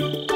you.